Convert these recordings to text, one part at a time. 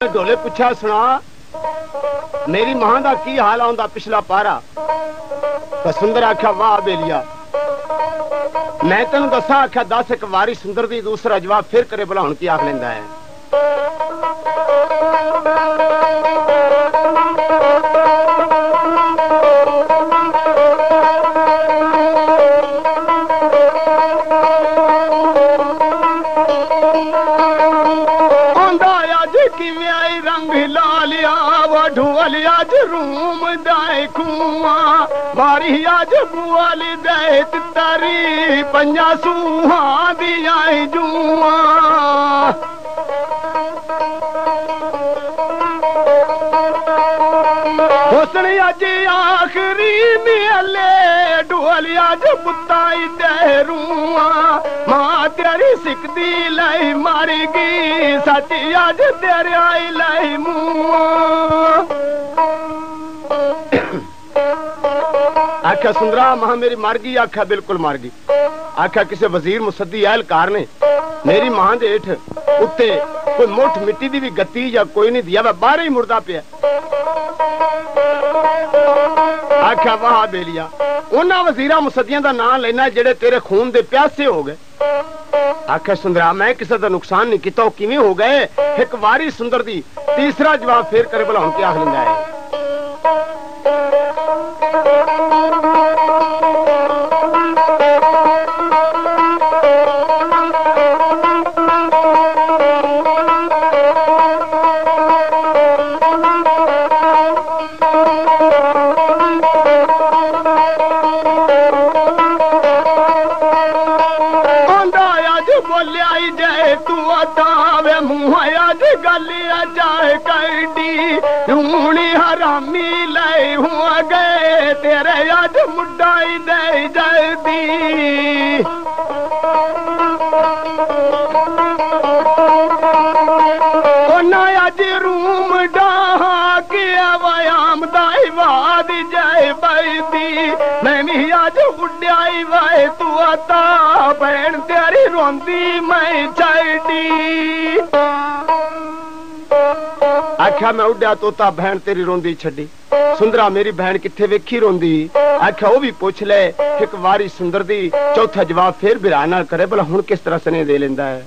ਢੋਲੇ ਪੁੱਛਿਆ, ਸੁਣਾ। ਮੇਰੀ ਮਾਂ ਦਾ ਕੀ ਹਾਲ ਆਉਂਦਾ ਪਿਛਲਾ ਪਾਰਾ? ਸੁੰਦਰ ਆਖਿਆ, ਵਾਹ ਬੇਲੀਆ। ਮੈਂ ਤੈਨੂੰ ਦੱਸਾਂ, ਆਖਿਆ, ਦੱਸ, ਇੱਕ ਵਾਰੀ ਸੁੰਦਰ ਦੀ ਦੂਸਰਾ ਜਵਾਬ ਫਿਰ ਕਰੇ ਬੁਲਾਉਣ ਕੀ ਆਖ ਲੈਂਦਾ ਹੈ। ਮਾਰੀ ਅੱਜ ਬੁਆਲ ਦੇ ਤਰੀ ਪੰਜਾਂ ਸੂਹਾਂ ਦੀ ਆਈ ਜੂਆ ਹੁਸਨ ਅੱਜ ਆਖਰੀ ਮਿਲੇ ਢੋਲ ਅੱਜ ਬੁੱਤਾਈ ਦੇ ਰੂਆ ਮਾਂ ਤੇਰੀ ਸਿੱਕਦੀ ਲਈ ਮਰ ਗਈ ਸੱਚ ਅੱਜ ਤੇਰੇ ਆਈ ਲਈ ਮੂਆ ਆਖਿਆ, ਸੁੰਦਰਾ ਮਾਂ ਮੇਰੀ ਮਰ ਗਈ। ਆਖਿਆ, ਬਿਲਕੁਲ ਮਰ ਗਈ। ਆਖਿਆ, ਕਿਸੇ ਵਜ਼ੀਰ ਮੁਸੱਦੀ ਅਹਿਲਕਾਰ ਨੇ। ਮੇਰੀ ਮਾਂ ਦੇ ਹੇਠ ਉੱਤੇ ਕੋਈ ਮੁੱਠ ਮਿੱਟੀ ਦੀ ਵੀ ਗੱਤੀ ਜਾਂ ਕੋਈ ਨਹੀਂ ਦਿਆ ਵਾ, ਬਾਹਰ ਹੀ ਮੁਰਦਾ ਪਿਆ। ਆਖਿਆ, ਵਾਹ ਬੇਲੀਆ, ਉਹਨਾਂ ਵਜ਼ੀਰਾਂ ਮੁਸੱਦੀਆਂ ਦਾ ਨਾਂ ਲੈਣਾ ਜਿਹੜੇ ਤੇਰੇ ਖੂਨ ਦੇ ਪਿਆਸੇ ਹੋ ਗਏ। ਆਖਿਆ, ਸੁੰਦਰਾ, ਮੈਂ ਕਿਸੇ ਦਾ ਨੁਕਸਾਨ ਨਹੀਂ ਕੀਤਾ, ਉਹ ਕਿਵੇਂ ਹੋ ਗਏ? ਇੱਕ ਵਾਰੀ ਸੁੰਦਰ ਦੀ ਤੀਸਰਾ ਜਵਾਬ ਫੇਰ ਕਰੇ ਬੁਲਾਉਣ ਕੇ ਆਖ ਲੈਂਦਾ ਹੈ। ਗੱਲ ਆ ਜਾਏ ਕੈਡੀ ਹਰਾਮੀ ਲੈ ਹੁਆ ਗਏ ਤੇਰੇ ਅੱਜ ਮੁੱਢਾਈ ਦੇ ਜਲਦੀ। ਉਹਨਾਂ ਅੱਜ ਰੂਮ ਡਾਹ ਕੇ ਆਵਾਮ ਦਾ ਇਵਾਦ ਜੈ ਬੈਦੀ। ਮੈਂ ਵੀ ਅੱਜ ਉੱਡਿਆਈ ਵਾਏ ਤੂੰ ਆਤਾ ਭੈਣ ਤੇਰੀ ਰੋਂਦੀ ਮੈਂ ਛੱਡੀ। ਆਖਿਆ, ਮੈਂ ਉੱਡਿਆ ਤੋਤਾ ਭੈਣ ਤੇਰੀ ਰੋਂਦੀ ਛੱਡੀ। ਸੁੰਦਰਾ, ਮੇਰੀ ਭੈਣ ਕਿੱਥੇ ਵੇਖੀ ਰੋਂਦੀ? ਆਖਿਆ, ਉਹ ਵੀ ਪੁੱਛ ਲੈ, ਇੱਕ ਵਾਰੀ ਸੁੰਦਰ ਦੀ ਚੌਥਾ ਜਵਾਬ ਫੇਰ ਬਿਰਾ ਨਾਲ ਕਰੇ, ਭਲਾ ਹੁਣ ਕਿਸ ਤਰ੍ਹਾਂ ਸਨੇ ਦੇ ਲੈਂਦਾ ਹੈ?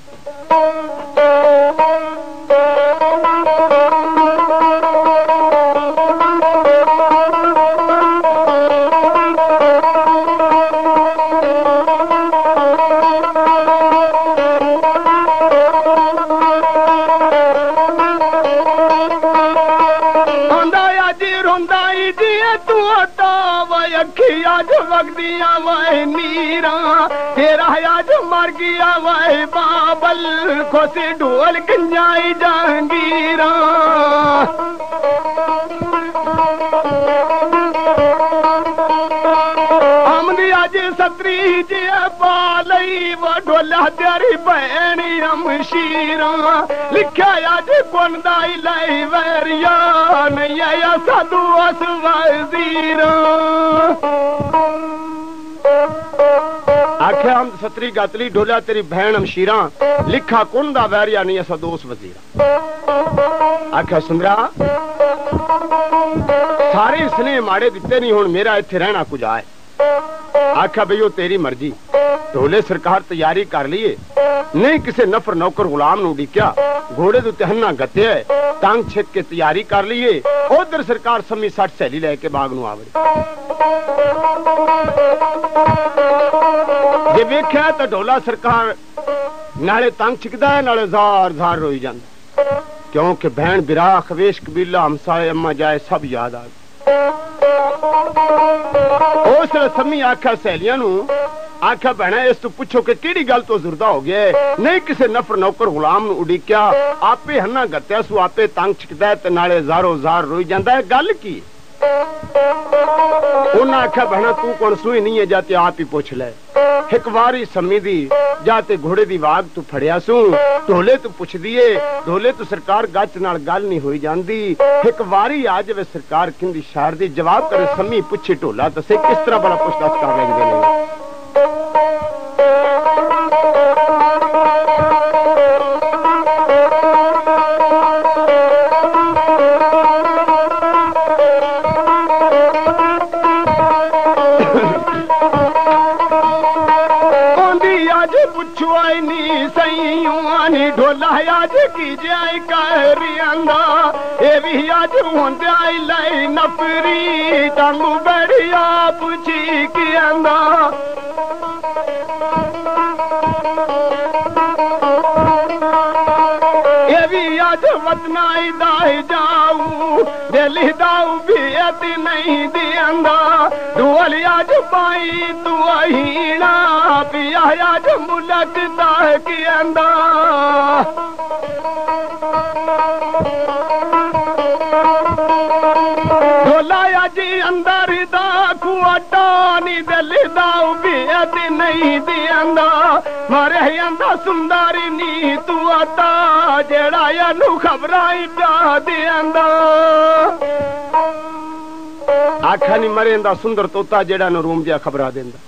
कुसल कयां ई जांगीर हमनी सत्री जे पालो तारी भेण शीर लिखिया अॼ कोन वैरिया नहीं आया साधु अस वजीरा ਸਾਧੂ ਹਮ ਸਤਰੀ ਗਾਤਲੀ ਢੋਲਾ ਤੇਰੀ ਭੈਣ ਅਮਸ਼ੀਰਾ, ਲਿਖਾ ਕੋਨ ਦਾ ਵੈਰੀਆ ਨਹੀਂ, ਅਸਾ ਦੋਸ ਵਜ਼ੀਰਾ। ਆਖਿਆ, ਸੁੰਦਰਾ, ਸਾਰੇ ਇਸਨੇ ਮਾੜੇ ਦਿੱਤੇ ਨਹੀਂ, ਹੁਣ ਮੇਰਾ ਇੱਥੇ ਰਹਿਣਾ ਕੁਝ ਆਏ। ਆਖਿਆ, ਬਈ ਉਹ ਤੇਰੀ ਮਰਜ਼ੀ। ਢੋਲੇ ਸਰਕਾਰ ਤਿਆਰੀ ਕਰ ਲਈਏ। ਨਹੀਂ ਕਿਸੇ ਨਫਰ ਨੌਕਰ ਗੁਲਾਮ ਨੂੰ ਡਿੱਕਿਆ ਘੋੜੇ ਦੇ ਉੱਤੇ ਹੰਨਾ ਗੱਤਿਆ ਤੰਗ ਛਿੱਕ ਕੇ ਤਿਆਰੀ ਕਰ ਲਈਏ। ਉਧਰ ਸਰਕਾਰ ਸਮੀ 60 ਸੈਲੀ ਲੈ ਕੇ ਬਾਗ ਨੂੰ ਆਵੜੀ। ਜੇ ਵੇਖਿਆ ਤਾਂ ਢੋਲਾ ਸਰਕਾਰ ਨਾਲੇ ਤੰਗ ਛਿਕਦਾ ਨਾਲੇ ਜ਼ਾਰ ਜ਼ਾਰ ਰੋਈ ਜਾਂਦਾ। ਕਿਉਂਕਿ ਭੈਣ ਬਿਰਾ ਖਵੇਸ਼ ਕਬੀਲਾ ਹਮਸਾਏ ਅੰਮਾ ਜਾਏ ਸਭ ਯਾਦ ਆ ਗਏ। ਉਸ ਵੇਲੇ ਸੰਮੀ ਸਹੇਲੀਆਂ ਨੂੰ ਆਖਿਆ ਭੈਣਾ, ਇਸ ਤੋਂ ਪੁੱਛੋ ਕਿ ਕਿਹੜੀ ਗੱਲ ਤੋਂ ਜ਼ੁਰਦਾ ਹੋ ਗਿਆ ਨਹੀਂ ਕਿਸੇ ਨਫਰ ਨੌਕਰ ਗੁਲਾਮ ਨੂੰ ਉਡੀਕਿਆ, ਆਪੇ ਹੰਨਾ ਗੱਤਿਆ ਸੂ, ਆਪੇ ਤੰਗ ਛਕਦਾ ਤੇ ਨਾਲੇ ਜ਼ਾਰੋ ਜ਼ਾਰ ਰੋਈ ਜਾਂਦਾ ਹੈ। ਗੱਲ ਕੀ ਉਹਨਾਂ ਆਖਿਆ, ਭੈਣਾ, ਤੂੰ ਕੋਣ ਸੂਈ ਨਹੀਂ ਹੈ, ਜਾ ਤੇ ਆਪ ਹੀ ਪੁੱਛ ਲੈ। ਇੱਕ ਵਾਰੀ ਸੰਮੀ ਦੀ, ਜਾ ਤੇ ਘੋੜੇ ਦੀ ਵਾਗ ਤੂੰ ਫੜਿਆ ਸੂ। ਢੋਲੇ ਤੂੰ ਪੁੱਛਦੀ ਏ ਢੋਲੇ ਤੂੰ ਸਰਕਾਰ ਗੱਚ ਨਾਲ ਗੱਲ ਨਹੀਂ ਹੋਈ ਜਾਂਦੀ। ਇੱਕ ਵਾਰੀ ਆ ਜਾਵੇ ਸਰਕਾਰ ਕਿੰਦੀ ਸ਼ਾਰ ਦੀ, ਜਵਾਬ ਕਰੇ, ਸੰਮੀ ਪੁੱਛੇ ਢੋਲਾ ਦੱਸੇ, ਕਿਸ ਤਰ੍ਹਾਂ ਬੜਾ ਪੁੱਛਦਾ ਕਰ ਲੈਂਦੇ ਨੇ? ਵੀ ਅੱਜ ਹੁੰਦਿਆ ਹੀ ਲਈ ਨਫਰੀ ਟੰਗੂ ਬੜਿਆ ਪੁੱਛੀ ਕੀ ਆਂਦਾ। ਇਹ ਵੀ ਅੱਜ ਵਤਨਾਈ ਦਾ ਜਾਊ, ਦਿਲ ਦਾ ਉਬੀਅਤ ਨਹੀਂ ਦਿਆਂਦਾ ਢੋਲ ਅੱਜ ਪਾਈ ਤੂੰ ਆਹੀਣਾ ਪਿਆ ਅੱਜ ਮੁਲਕ ਦਾ ਕੀਂਦਾ ਅੱਜ ਅੰਦਰ ਦਾ ਖੁਆਟਾ ਨੀ ਦਿਲ ਦਾ ਉਬੀਅਤ ਨਹੀਂ ਦਿਆਂਦਾ। ਮਰੇ ਅੰਦਾ ਸੁੰਦਰੀ ਨੀ ਤੂੰ ਆਖਾ ਨੀ ਮਰੇ ਸੁੰਦਰ ਤੋਤਾ ਜਿਹੜਾ ਨੂੰ ਰੂਮ ਜਿਹਾ ਖਬਰਾ ਦਿੰਦਾ।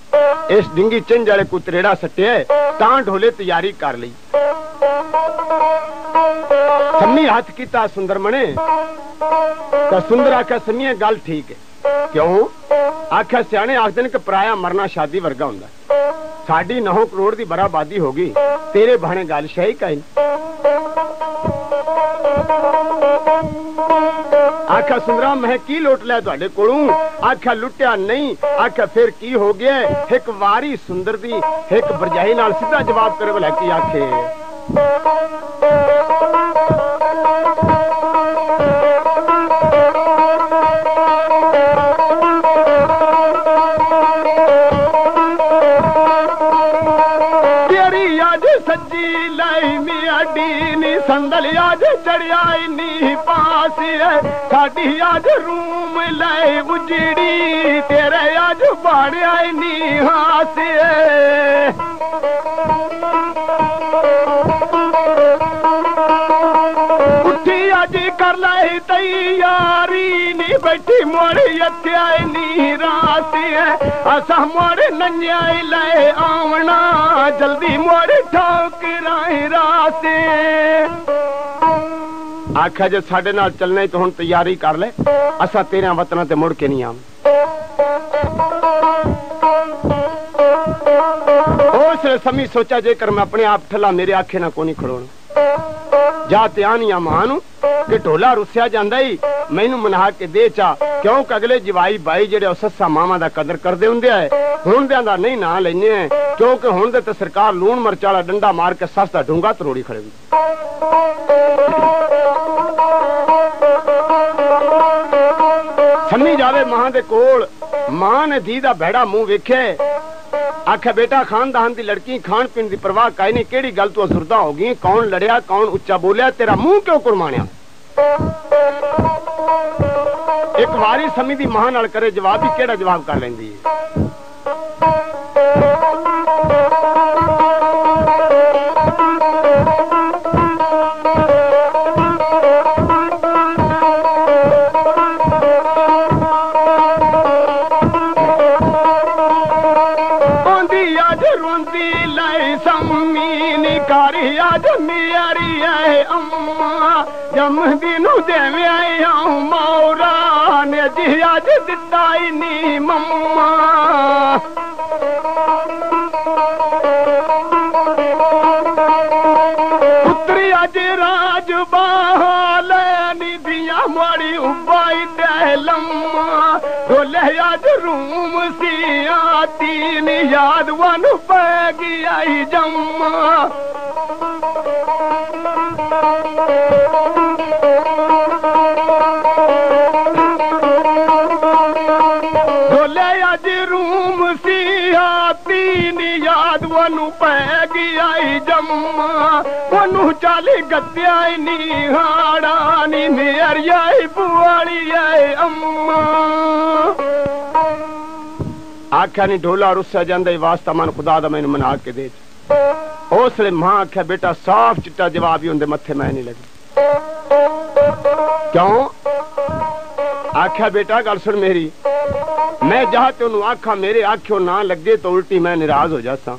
ਇਸ ਡਿੰਗੀ ਚੰਜ ਵਾਲੇ ਕੋ ਤਰੇੜਾ ਸੱਟਿਆ ਤਾਂ ਢੋਲੇ ਤਿਆਰੀ ਕਰ ਲਈ। ਸੰਮੀ ਹੱਥ ਕੀਤਾ ਸੁੰਦਰ ਮਣੇ, ਤਾਂ ਸੁੰਦਰ ਆਖਿਆ ਸੰਮੀਏ ਗੱਲ ਠੀਕ ਹੈ ਕਿਉਂ? ਆਖਿਆ, ਸਿਆਣੇ ਆਖਦੇ ਨੇ ਕਿ ਪਰਾਇਆ ਮਰਨਾ ਸ਼ਾਦੀ ਵਰਗਾ ਹੁੰਦਾ। ਸਾਡੀ 9 ਕਰੋੜ ਦੀ ਬਰਾਬਾਦੀ ਹੋ ਗਈ। ਤੇਰੇ ਬਾਣੇ ਗੱਲ ਸ਼ਾਹੀ ਕਾਈ ਆਖਿਆ, ਸੁੰਦਰਾ, ਮੈਂ ਕੀ ਲੋਟ ਲਿਆ ਤੁਹਾਡੇ ਕੋਲੋਂ? ਆਖਿਆ, ਲੁੱਟਿਆ ਨਹੀਂ। ਆਖਿਆ, ਫਿਰ ਕੀ ਹੋ ਗਿਆ? ਇੱਕ ਵਾਰੀ ਸੁੰਦਰ ਦੀ ਇੱਕ ਬਰਜਾਈ ਨਾਲ ਸਿੱਧਾ ਜਵਾਬ ਕਰੇ ਭਲਾ ਕੀ ਆਖੇ। ਸਾਡੀ ਅੱਜ ਰੂਮ ਲੈ ਉਜੜੀ, ਤੇਰੇ ਅੱਜ ਬਾੜਿਆ ਨੀ ਹਾਸ। ਐ ਉੱਠੀ ਅੱਜ ਕਰ ਲੈ ਤੈਯਾਰੀ ਨੀ ਬੈਠੀ ਮੋੜ ਇੱਥਿਆ ਨੀ ਰਾਤ ਐ। ਅਸਾਂ ਮੋੜ ਨੰਨਿਆ ਲੈ ਆਵਣਾ ਜਲਦੀ ਮੋੜ ਠੋਕਰਾਂ ਰਾਤ ਆਖਿਆ ਜੇ ਸਾਡੇ ਨਾਲ ਚੱਲਣਾ ਤੇ ਹੁਣ ਤਿਆਰੀ ਕਰ ਲੈ। ਅਸਾਂ ਤੇਰਿਆਂ ਵਤਨਾਂ ਤੇ ਮੁੜ ਕੇ ਨਹੀਂ ਆਵਾਂ ਉਸ ਵੇਲੇ ਸਮੀ ਸੋਚਾ ਜੇਕਰ ਮੈਂ ਆਪਣੇ ਆਪ ਠੱਲਾ ਮੇਰੇ ਆਖੇ ਨਾਲ ਕੋਈ ਨਹੀਂ ਖੜੋਣਾ। ਜਾ ਧਿਆਨੀਆਂ ਮਾਂ ਨੂੰ, ਕਿ ਢੋਲਾ ਰੁੱਸਿਆ ਜਾਂਦਾ ਈ, ਮੈਨੂੰ ਮਨਾ ਕੇ ਦੇ ਚਾ। ਕਿਉਂਕਿ ਅਗਲੇ ਜਵਾਈ ਬਾਈ ਜਿਹੜੇ ਉਹ ਸੱਸਾ ਮਾਵਾਂ ਦਾ ਕਦਰ ਕਰਦੇ ਹੁੰਦੇ ਆ ਹੁਣ ਦਿਆਂ ਦਾ ਨਹੀਂ ਨਾਂ ਲੈਨੇ ਆ। ਕਿਉਂਕਿ ਹੁਣ ਦੇ ਤੇ ਸਰਕਾਰ ਲੂਣ ਮਿਰਚ ਵਾਲਾ ਡੰਡਾ ਮਾਰ ਕੇ ਸੱਸ ਦਾ ਢੂੰਗਾ ਤਰੋੜੀ ਖੜੇ ਹੁੰਦੀ ਸੰਮੀ ਜਾਵੇ ਮਾਂ ਦੇ ਕੋਲ। ਮਾਂ ਨੇ ਧੀ ਦਾ ਬੈੜਾ ਮੂੰਹ ਵੇਖੇ ਆਖੇ ਬੇਟਾ, ਖਾਨਦਾਨ ਦੀ ਲੜਕੀ ਖਾਣ ਪੀਣ ਦੀ ਪਰਵਾਹ ਕਾਇ ਨਹੀਂ, ਕਿਹੜੀ ਗੱਲ ਤੂੰ ਅਸੁਰਦਾ ਹੋ ਗਈ? ਕੌਣ ਲੜਿਆ, ਕੌਣ ਉੱਚਾ ਬੋਲਿਆ, ਤੇਰਾ ਮੂੰਹ ਕਿਉਂ ਕੁਰਮਾਣਿਆ? ਇੱਕ ਵਾਰੀ ਸਮੀ ਦੀ ਮਾਂ ਨਾਲ ਕਰੇ ਜਵਾਬ ਹੀ ਕਿਹੜਾ ਜਵਾਬ ਕਰ ਲੈਂਦੀ ਹੈ مما پتر اڄ راج بهالي مي طمع اولي اڄ روم سيا ٿي يادون پيگيما ਯਾਦ ਵਨੂੰ ਪੈ ਗਿਆ ਈ ਜੰਮਾ। ਉਹਨੂੰ ਚੱਲ ਗੱਤਿਆ ਈ ਨੀ, ਹਾੜਾ ਨੀ ਮੇਰੀਆ ਈ ਪੁਆਲੀ ਐ ਅੰਮਾ। ਆਖਿਆ ਨੀ ਢੋਲਾ ਰੁੱਸਿਆ ਜਾਂਦਾ ਈ, ਵਾਸਤਾ ਮਨ ਖੁਦਾ ਦਾ ਮੈਨੂੰ ਮਨਾ ਕੇ ਦੇ ਉਸ ਮਾਂ ਆਖਿਆ, ਬੇਟਾ ਸਾਫ਼ ਚਿੱਟਾ ਜਵਾਬ ਹੀ ਹੁੰਦੇ, ਮੱਥੇ ਮੈਂ ਨਹੀਂ ਲੱਗੀ। ਕਿਉਂ? ਆਖਿਆ, ਬੇਟਾ, ਗੱਲ ਸੁਣ ਮੇਰੀ। ਮੈਂ ਜਹਾਂ ਉਹਨੂੰ ਆਖਾਂ, ਮੇਰੇ ਆਖਿਓ ਨਾ ਲੱਗੇ ਤਾਂ ਉਲਟੀ ਮੈਂ ਨਿਰਾਜ਼ ਹੋ ਜਾਸਾਂ।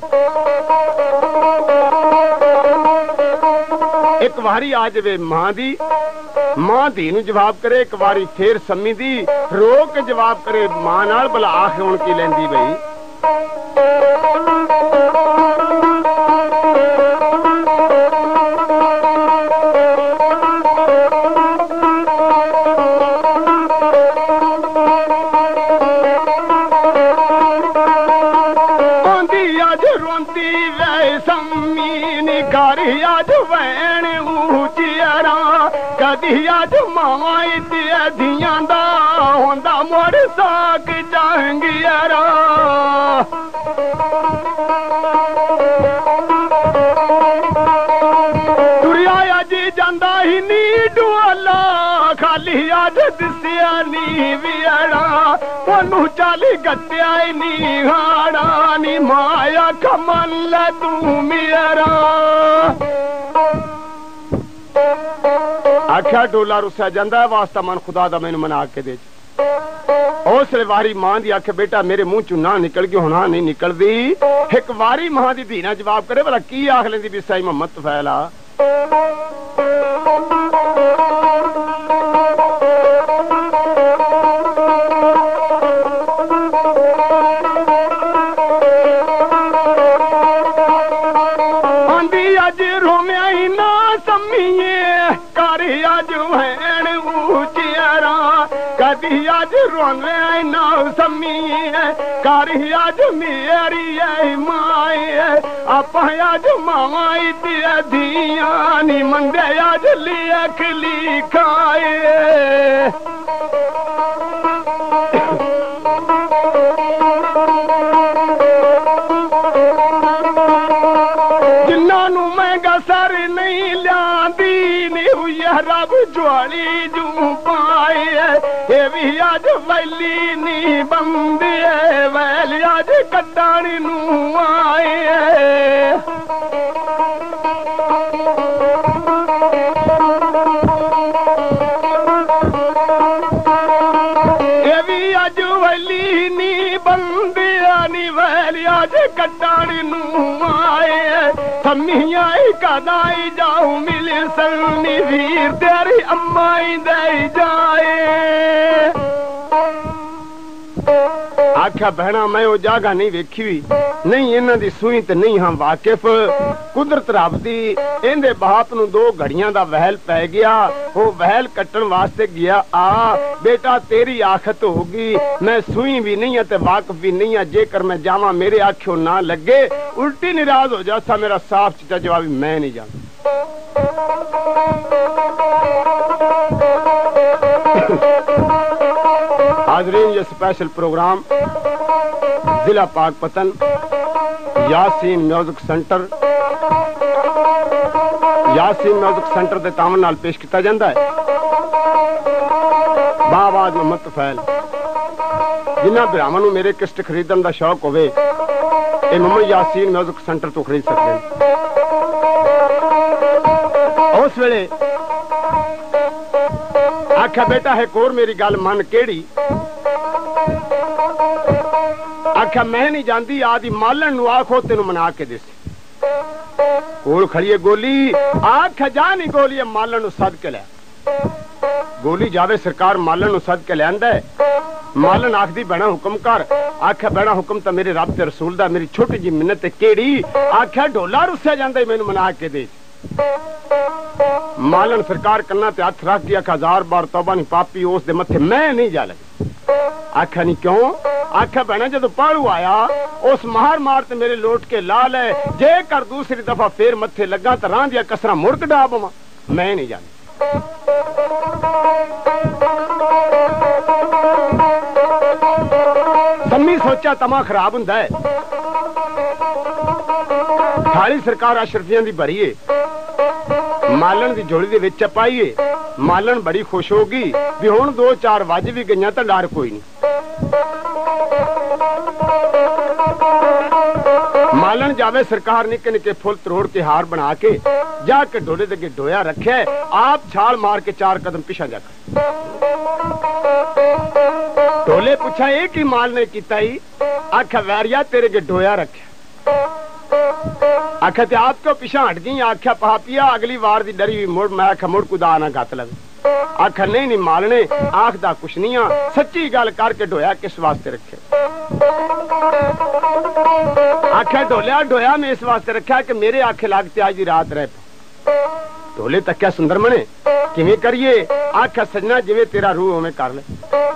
ਇੱਕ ਵਾਰੀ ਆ ਜਾਵੇ ਮਾਂ ਦੀ, ਮਾਂ ਧੀ ਨੂੰ ਜਵਾਬ ਕਰੇ, ਇੱਕ ਵਾਰੀ ਫੇਰ ਸੰਮੀ ਦੀ ਰੋ ਕੇ ਜਵਾਬ ਕਰੇ, ਮਾਂ ਨਾਲ ਭਲਾ ਆਖ ਹੁਣ ਕੀ ਲੈਂਦੀ ਬਈ। ڪڍياج ڀيڻ اوچير ڪڍي اڄ موان اچند مر ساڪ جنگير ਖਾਲੀ ਅੱਜ ਦਿਸਿਆ ਨੀ ਵਿਆੜਾ ਉਹਨੂੰ ਚਾਲੀ ਗੱਤਿਆ ਨੀ ਹਾੜਾ, ਨੀ ਮਾਇਆ ਕਮਨ ਲੈ ਤੂੰ ਮੇਰਾ। ਆਖਿਆ ਡੋਲਾ ਰੁੱਸਿਆ ਜਾਂਦਾ, ਵਾਸਤਾ ਮਨ ਖੁਦਾ ਦਾ ਮੈਨੂੰ ਮਨਾ ਕੇ ਦੇ ਉਸ ਵਾਰੀ ਮਾਂ ਦੀ ਅੱਖ ਬੇਟਾ ਮੇਰੇ ਮੂੰਹ ਚੋਂ ਨਾ ਨਿਕਲ ਗਈ ਹੁਣਾ ਨਹੀਂ ਨਿਕਲਦੀ। ਇੱਕ ਵਾਰੀ ਮਾਂ ਦੀ ਧੀ ਨਾਲ ਜਵਾਬ ਕਰੇ, ਭਲਾ ਕੀ ਆਖ ਲੈਂਦੀ ਵੀ ਸਾਈ ਮੁਹੰਮਦ ਤਫੈਲ ਆਪਾਂ ਅੱਜ ਮਾਵਾਂ ਇਤੇ ਧੀਆਂ ਨੀ ਮੰਦੇ ਅੱਜ ਲਿਖ ਲਿਖਾਏ ਅੱਜ ਵੈਲੀ ਨੀ ਬੰਦੇ ਵੈਲ ਅੱਜ ਕੱਢਣ ਨੂੰ ਆਏ। ਇਹ ਵੀ ਅੱਜ ਵੈਲੀ ਨੀ ਬੰਦਿਆ ਨੀ ਵੈਲਿਆ ਅੱਜ ਕੱਢਣ ਨੂੰ ਆਏ। ਸੰਮੀਆਂ ਕਦਾਈ ਜਾਉ ਮਿਲ ਸੰਨੀ ਵੀਰ, ਤੇਰੀ ਅੰਮਾਈ ਦੇ ਜਾਏ। ਆਖਿਆ ਭੈਣਾ ਮੈਂ ਉਹ ਜਗ੍ਹਾ ਨਹੀਂ ਵੇਖੀ ਵੀ ਨਹੀਂ ਇਹਨਾਂ ਦੀ ਸੂਈ ਤੇ ਨਹੀਂ ਹਾਂ ਵਾਕਿਫ ਕੁਦਰਤ ਰੱਬ ਦੀ ਇਹਦੇ ਬਾਪ ਨੂੰ ਦੋ ਘੜੀਆਂ ਦਾ ਵਹਿਲ ਪੈ ਗਿਆ ਉਹ ਵਹਿਲ ਕੱਟਣ ਵਾਸਤੇ ਗਿਆ ਆ ਬੇਟਾ ਤੇਰੀ ਆਖਤ ਹੋਗੀ ਮੈਂ ਸੂਈ ਵੀ ਨਹੀਂ ਤੇ ਵਾਕਿਫ ਵੀ ਨਹੀਂ ਆ ਜੇਕਰ ਮੈਂ ਜਾਵਾਂ ਮੇਰੇ ਆਖਿਓ ਨਾ ਲੱਗੇ ਉਲਟੀ ਨਿਰਾਜ਼ ਹੋ ਜਾਸਾ ਮੇਰਾ ਸਾਫ਼ ਚਿੱਟਾ ਜਵਾਬ ਵੀ ਮੈਂ ਨਹੀਂ ਜਾਂਦਾ हाजरीन ये स्पेशल प्रोग्राम जिला Pakpattan Yasin music centre Yasin music centre ਦੇ ਤਾਮਨ ਨਾਲ ਪੇਸ਼ ਕੀਤਾ ਜਾਂਦਾ ਹੈ ਬਾਬਾਦ ਮੁਹੰਮਦ ਫੈਲ ਜਿਨ੍ਹਾਂ ਭਰਾਵਾਂ ਨੂੰ ਮੇਰੇ ਕਿਸ਼ਤ ਖਰੀਦਣ ਦਾ ਸ਼ੌਕ ਹੋਵੇ ਇਹ ਮੁਹੰਮਦ ਯਾਸੀਨ ਮਿਊਜ਼ਿਕ ਸੈਂਟਰ ਤੋਂ ਖਰੀਦ ਸਕਦੇ ਨੇ ਉਸ ਵੇਲੇ ਆਖਿਆ ਬੇਟਾ ਹੈ ਕੋਰ ਮੇਰੀ ਗੱਲ ਮੰਨ ਕਿਹੜੀ ਆਖਿਆ, ਮੈਂ ਨਹੀਂ ਜਾਂਦੀ, ਆਦੀ ਮਾਲਣ ਨੂੰ ਆਖੋ, ਤੈਨੂੰ ਮਨਾ ਕੇ ਦੇਸੀ ਕੋਲ ਖੜੀਏ ਗੋਲੀ ਆਖ ਜਾ ਨਹੀਂ ਗੋਲੀ ਮਾਲਣ ਨੂੰ ਸੱਦ ਕੇ ਲੈ। ਗੋਲੀ ਜਾਵੇ, ਸਰਕਾਰ ਮਾਲਣ ਨੂੰ ਸੱਦ ਕੇ ਲੈਂਦਾ ਮਾਲਣ ਆਖਦੀ ਬਣਾ ਹੁਕਮ ਕਰ। ਆਖਿਆ ਬਣਾ ਹੁਕਮ ਤਾਂ ਮੇਰੇ ਰੱਬ ਤੇ ਰਸੂਲ ਦਾ, ਮੇਰੀ ਛੋਟੀ ਜੀ ਮਿੰਨਤ ਤੇ ਕਿਹੜੀ? ਆਖਿਆ, ਢੋਲਾ ਰੁੱਸਿਆ ਜਾਂਦਾ ਮੈਨੂੰ ਮਨਾ ਕੇ ਦੇ। ਮਾਲਣ ਸਰਕਾਰ ਕੰਨਾਂ ਤੇ ਹੱਥ ਰੱਖ ਕੇ ਆਖਿਆ, ਹਜ਼ਾਰ ਬਾਰ ਤੌਬਾ ਨਹੀਂ, ਪਾਪੀ ਉਸ ਦੇ ਮੱਥੇ ਮੈਂ ਨਹੀਂ ਜਾ ਲੱਗੀ। ਆਖਿਆ, ਨਹੀਂ ਕਿਉਂ? ਆਖਿਆ, ਭੈਣਾ, ਜਦੋਂ ਪਾਲੂ ਆਇਆ, ਉਸ ਮਾਰ ਮਾਰ ਤੇ ਮੇਰੇ ਲੋਟ ਕੇ ਲਾ ਲੈ। ਜੇ ਕਰ ਦੂਸਰੀ ਦਫਾ ਫੇਰ ਮੱਥੇ ਲੱਗਾ ਤਾਂ ਰਾਂ ਦੀਆਂ ਕਸਰਾਂ ਮੁੜ ਕਢਾ ਮੈਂ ਨਹੀਂ ਜਾਣੀ। ਸੰਮੀ ਸੋਚਿਆ, ਤਮਾ ਖਰਾਬ ਹੁੰਦਾ ਹੈ। ਥਾਲੀ ਸਰਕਾਰ ਅਸ਼ਰਫੀਆਂ ਦੀ ਭਰੀਏ। ਮਾਲਣ ਦੀ ਝੋਲੀ ਦੇ ਵਿੱਚ ਪਾਈਏ। ਮਾਲਣ ਬੜੀ ਖੁਸ਼ ਹੋ ਗਈ ਵੀ ਹੁਣ ਦੋ ਚਾਰ ਵੱਜ ਵੀ ਗਈਆਂ ਤਾਂ ਡਰ ਕੋਈ ਨਹੀਂ। ਮਾਲਣ ਜਾਵੇ ਸਰਕਾਰ ਨਿੱਕੇ ਨਿੱਕੇ ਫੁੱਲ ਤਰੋੜ ਕੇ ਹਾਰ ਬਣਾ ਕੇ, ਜਾ ਕੇ ਢੋਲੇ ਦੇ ਅੱਗੇ ਡੋਇਆ ਰੱਖਿਆ, ਆਪ ਛਾਲ ਮਾਰ ਕੇ ਚਾਰ ਕਦਮ ਪਿਛਾ ਜਾ ਢੋਲੇ ਪੁੱਛਿਆ ਇਹ ਕੀ ਮਾਲ ਨੇ ਕੀਤਾ ਹੀ ਆਖਿਆ, ਵੈਰੀਆ, ਤੇਰੇ ਅੱਗੇ ਡੋਇਆ ਰੱਖਿਆ। ਆਖਿਆ ਤੇ ਆਪ ਕੋ ਪਿਛਾ ਹਟ ਗਈ ਆਖਿਆ ਪਾਪੀਆ ਅਗਲੀ ਵਾਰ ਦੀ ਡਰੀ ਵੀ ਮੁੜ ਮੈਂ ਆਖਿਆ ਮੁੜ ਕੁਦਾ ਨਾ ਗੱਤ ਲਵੇ ਆਖਿਆ ਨਹੀਂ ਨਹੀਂ ਮਾਲਣੇ ਆਖਦਾ ਕੁਛ ਨਹੀਂ ਆ ਸੱਚੀ ਗੱਲ ਕਰਕੇ ਢੋਇਆ ਕਿਸ ਵਾਸਤੇ ਰੱਖਿਆ ਆਖਿਆ ਢੋਲਿਆ ਢੋਇਆ ਮੈਂ ਇਸ ਵਾਸਤੇ ਰੱਖਿਆ ਕਿ ਮੇਰੇ ਆਖੇ ਲੱਗ ਤੇ ਅੱਜ ਦੀ ਰਾਤ ਰਹਿ ਢੋਲੇ ਤੱਕਿਆ ਸੁੰਦਰ ਮਣੇ ਕਿਵੇਂ ਕਰੀਏ? ਆਖਿਆ, ਸਜਣਾ, ਜਿਵੇਂ ਤੇਰਾ ਰੂਹ ਉਵੇਂ ਕਰ ਲੈ।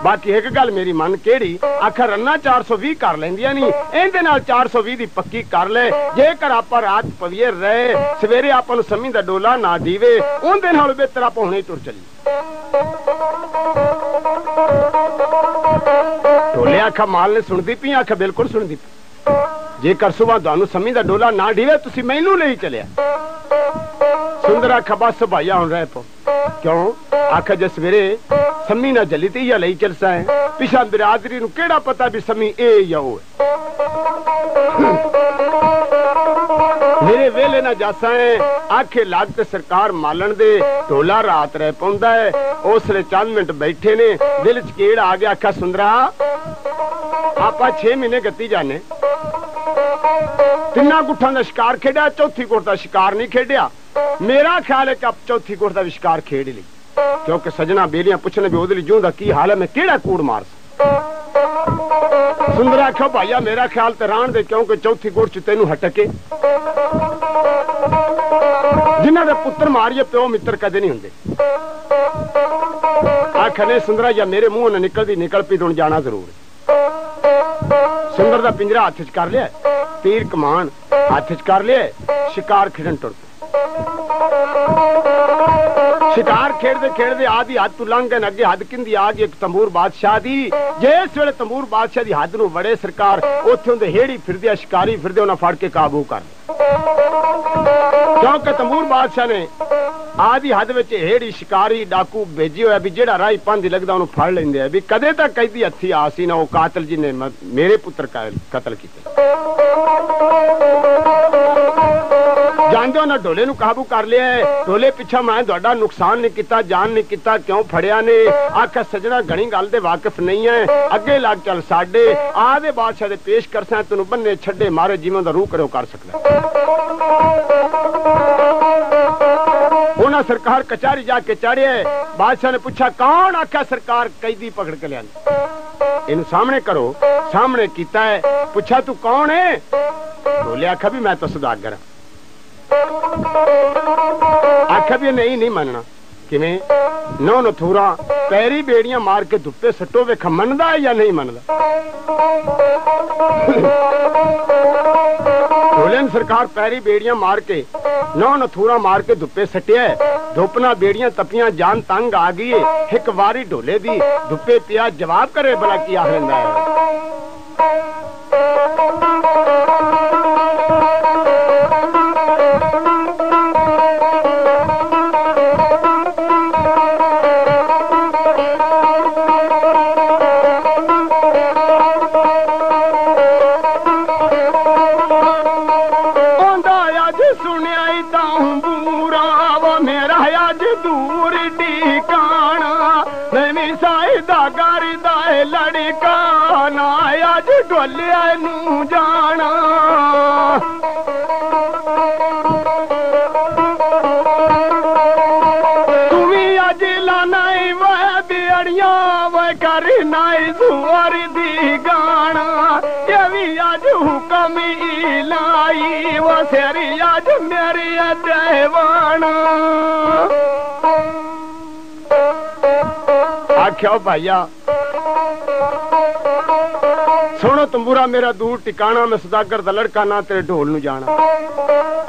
ਬਾਕੀ ਇੱਕ ਗੱਲ ਮੇਰੀ ਮੰਨ ਕਿਹੜੀ? ਆਖਿਆ, ਰੰਨਾ 420 ਕਰ ਲੈਂਦੀਆਂ ਨਹੀਂ ਇਹਦੇ ਨਾਲ 420 ਦੀ ਪੱਕੀ ਕਰ ਲੈ। ਜੇਕਰ ਆਪਾਂ ਰਾਤ ਪਵੀਏ ਰਹੇ, ਸਵੇਰੇ ਆਪਾਂ ਨੂੰ ਸਮੀ ਦਾ ਡੋਲਾ ਨਾ ਦੀਵੇ, ਉਹਦੇ ਨਾਲ ਬਿਹਤਰ ਆਪਾਂ ਹੁਣੇ ਟੁਰ ਚੱਲੀ ਢੋਲੇ ਆਖਾ ਮਾਲ ਨੇ ਸੁਣਦੀ ਪਈ ਆਖਾ ਬਿਲਕੁਲ ਸੁਣਦੀ ਪਈ। ਜੇਕਰ ਸੁਬਾ ਤੁਹਾਨੂੰ ਸਮੀ ਦਾ ਡੋਲਾ ਨਾ ਢੀਵੇ ਤੁਸੀਂ ਮੈਨੂੰ ਲਈ ਚਲਿਆ। ਸੁੰਦਰਾ ਖੱਬਾ ਸੁਭਾਇਆ ਹੁਣ ਰਹਿ ਪੋ ਕਿਉਂ? ਆਖਾ ਜੇ ਸਵੇਰੇ ਸੰਮੀ ਨਾ ਜਲੀ ਤੇ ਜਾਂ ਲਈ ਚਲਸਾ ਹੈ? ਪਿਛਾ ਬਰਾਦਰੀ ਨੂੰ ਕਿਹੜਾ ਪਤਾ ਵੀ ਸੰਮੀ ਇਹ ਜਾਂ ਉਹ ਮੇਰੇ ਵੇਲੇ ਨਾ ਜਾਸਾ ਹੈ ਆਖੇ ਲੱਗ ਤੇ ਸਰਕਾਰ ਮਾਲਣ ਦੇ ਢੋਲਾ ਰਾਤ ਰਹਿ ਪਉਂਦਾ ਹੈ ਉਸ ਚੰਦ ਮਿੰਟ ਬੈਠੇ ਨੇ। ਦਿਲ ਚ ਕੀੜ ਆ ਗਿਆ ਆਖਾ ਸੁੰਦਰਾ, ਆਪਾਂ 6 ਮਹੀਨੇ ਗੱਤੀ ਜਾਣੇ ਤਿੰਨਾਂ ਗੁੱਠਾਂ ਦਾ ਸ਼ਿਕਾਰ ਖੇਡਿਆ, ਚੌਥੀ ਗੁੱਠ ਦਾ ਸ਼ਿਕਾਰ ਨਹੀਂ ਖੇਡਿਆ। ਮੇਰਾ ਖਿਆਲ ਹੈ ਕਿ ਆਪ ਚੌਥੀ ਗੁੱਠ ਦਾ ਵਿਸ਼ਕਾਰ ਖੇਡ ਲਈ। ਕਿਉਂਕਿ ਸਜਣਾ ਬੇਲੀਆਂ ਪੁੱਛਣ ਵੀ ਉਹਦੇ ਲਈ ਜੂੰ ਦਾ ਕੀ ਹਾਲ ਹੈ, ਮੈਂ ਕਿਹੜਾ ਕੂੜ ਮਾਰ ਸੁੰਦਰਾ ਆਖੋ ਭਾਈਆ, ਮੇਰਾ ਖਿਆਲ ਤੇ ਰਾਣ ਦੇ ਕਿਉਂਕਿ ਚੌਥੀ ਗੁੱਠ ਚ ਤੈਨੂੰ ਹਟਕੇ। ਜਿਨ੍ਹਾਂ ਦੇ ਪੁੱਤਰ ਮਾਰੀਏ, ਪਿਓ ਮਿੱਤਰ ਕਦੇ ਨਹੀਂ ਹੁੰਦੇ। ਆਖਨੇ ਸੁੰਦਰਾ ਜਾਂ ਮੇਰੇ ਮੂੰਹ ਨਾਲ ਨਿਕਲਦੀ, ਨਿਕਲ ਪਈ ਹੁਣ ਜਾਣਾ ਜ਼ਰੂਰ ਸੁੰਦਰ ਦਾ ਪਿੰਜਰਾ ਹੱਥ 'ਚ ਕਰ ਲਿਆ, ਤੀਰ ਕਮਾਨ ਹੱਥ 'ਚ ਕਰ ਲਿਆ, ਸ਼ਿਕਾਰ ਖਿੜਨ ਟੁਰ ਸ਼ਿਕਾਰ ਖੇਡਦੇ ਖੇਡਦੇ ਆਦੀ ਹੱਦ ਤੋਂ ਲੰਘ ਗਏ ਅੱਗੇ ਹੱਦ ਕਿੰਦੀ ਆ ਗਈ, ਇੱਕ ਤੰਬੂਰ ਬਾਦਸ਼ਾਹ ਦੀ। ਜਿਸ ਵੇਲੇ ਤੰਬੂਰ ਬਾਦਸ਼ਾਹ ਦੀ ਹੱਦ ਨੂੰ ਵੜੇ ਸਰਕਾਰ, ਉੱਥੇ ਹੁੰਦੇ ਹੇੜੀ ਫਿਰਦੇ ਆ, ਸ਼ਿਕਾਰੀ ਫਿਰਦੇ ਉਹਨਾਂ ਫੜ ਕੇ ਕਾਬੂ ਕਰ ਕਿਉਂਕਿ ਤੰਬੂਰ ਬਾਦਸ਼ਾਹ ਨੇ ਆਦੀ ਹੱਦ ਵਿੱਚ ਹੇੜੀ ਸ਼ਿਕਾਰੀ ਡਾਕੂ ਭੇਜੀ ਹੋਇਆ ਵੀ ਜਿਹੜਾ ਰਾਹੀ ਪੰਜ ਲੱਗਦਾ ਉਹਨੂੰ ਫੜ ਲੈਂਦੇ ਆ, ਵੀ ਕਦੇ ਤਾਂ ਕੈਦੀ ਹੱਥੀ ਆ ਸੀ ਨਾ, ਉਹ ਕਾਤਲ ਜੀ ਨੇ ਮੇਰੇ ਪੁੱਤਰ ਕਤਲ ਕੀਤੇ। ਜਾਂਦੇ ਨਾ ਢੋਲੇ ਨੂੰ ਕਾਬੂ ਕਰ ਲਿਆ ਢੋਲੇ ਪਿੱਛਾ ਮੈਂ ਤੁਹਾਡਾ ਨੁਕਸਾਨ ਨਹੀਂ ਕੀਤਾ, ਜਾਨ ਨਹੀਂ ਕੀਤਾ, ਕਿਉਂ ਫੜਿਆ ਨੇ? ਆਖਾ ਸਜਣਾ ਘਣੀ ਗੱਲ ਦੇ ਵਾਕਿਫ ਨਹੀਂ ਹੈ। ਅੱਗੇ ਲੱਗ ਚੱਲ ਸਾਡੇ। ਆਦੇ ਬਾਦਸ਼ਾਹ ਦੇ ਪੇਸ਼ ਕਰਸਾਂ ਤੈਨੂੰ ਬੰਨੇ ਛੱਡੇ ਮਾਰੇ ਜਿਵੇਂ ਦਾ ਰੂਹ ਕਰਿਓ ਕਰ ਸਕਦਾ। ਉਹਨਾਂ ਸਰਕਾਰ ਕਚਾਰੀ ਜਾ ਕੇ ਚੜਿਆ ਬਾਦਸ਼ਾਹ ਨੇ ਪੁੱਛਿਆ, ਕੌਣ? ਆਖਿਆ, ਸਰਕਾਰ ਕੈਦੀ ਪਕੜ ਕੇ ਲਿਆਂਦੀ। ਇਹਨੂੰ ਸਾਹਮਣੇ ਕਰੋ, ਸਾਹਮਣੇ ਕੀਤਾ ਹੈ। ਪੁੱਛਿਆ, ਤੂੰ ਕੌਣ ਹੈ? ਬੋਲੇ ਆਖਿਆ ਵੀ ਮੈਂ ਤਾਂ ਸੁਦਾਗਰ ਆਖਿਆ ਵੀ ਨਹੀਂ ਨਹੀਂ ਮੰਨਣਾ। ਕਿਵੇਂ? ਨੋ ਨਥੂਰਾ, ਪੈਰੀ ਬੇੜੀਆਂ ਮਾਰ ਕੇ ਧੁੱਪੇ ਸੱਟੋ ਵੇਖ, ਮੰਨਦਾ ਹੈ ਜਾਂ ਨਹੀਂ ਮੰਨਦਾ? ਢੋਲਨ ਸਰਕਾਰ ਪੈਰੀ ਬੇੜੀਆਂ ਮਾਰ ਕੇ ਨੌ ਨਥੂਰਾ ਮਾਰ ਕੇ ਦੁੱਪੇ ਸੱਟਿਆ ਧੁੱਪ ਬੇੜੀਆਂ ਤਪੀਆਂ ਜਾਨ ਤੰਗ ਆ ਗਈ ਏ। ਇੱਕ ਵਾਰੀ ਢੋਲੇ ਦੀ ਦੁੱਪੇ ਪਿਆ ਜਵਾਬ ਕਰੇ ਭਲਾ ਕੀ ਆਖ ਲੈਂਦਾ ਹੈ? करी नज हू कमी नज माणा आखियो भैया ਅੱਜ ਸੁਣੋ ਤੰਬੂਰਾ, ਮੇਰਾ ਦੂਰ ਟਿਕਾਣਾ, ਮੈਂ ਸਦਾਗਰ ਦਾ ਲੜਕਾ, ਨਾ ਤੇਰੇ ਢੋਲ ਨੂੰ ਜਾਣਾ।